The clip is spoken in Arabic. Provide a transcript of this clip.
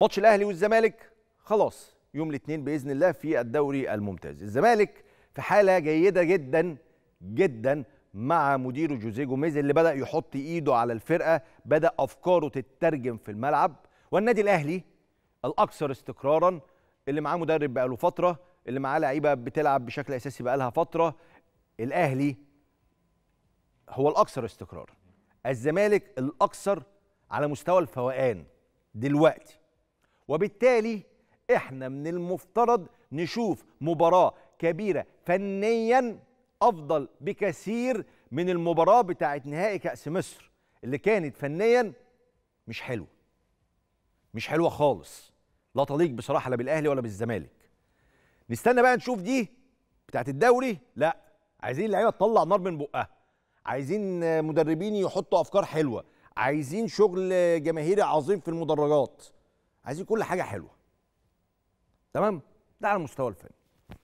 ماتش الأهلي والزمالك. خلاص يوم الاثنين بإذن الله في الدوري الممتاز. الزمالك في حالة جيدة جدا جدا مع مديره جوزيه جوميز اللي بدأ يحط إيده على الفرقة بدأ أفكاره تترجم في الملعب. والنادي الأهلي الأكثر استقرارا اللي معاه مدرب بقاله فترة اللي معاه لعيبة بتلعب بشكل أساسي بقالها فترة. الأهلي هو الأكثر استقرارا الزمالك الأكثر على مستوى الفوقان دلوقتي. وبالتالي إحنا من المفترض نشوف مباراة كبيرة فنيا أفضل بكثير من المباراة بتاعه نهائي كأس مصر اللي كانت فنيا مش حلوة. مش حلوة خالص. لا تليق بصراحة لا بالأهلي ولا بالزمالك. نستنى بقى نشوف دي بتاعه الدوري. لا عايزين اللعيبه تطلع نار من بقها. عايزين مدربين يحطوا أفكار حلوة. عايزين شغل جماهيري عظيم في المدرجات. عايزين كل حاجة حلوة. تمام؟ ده على المستوى الفني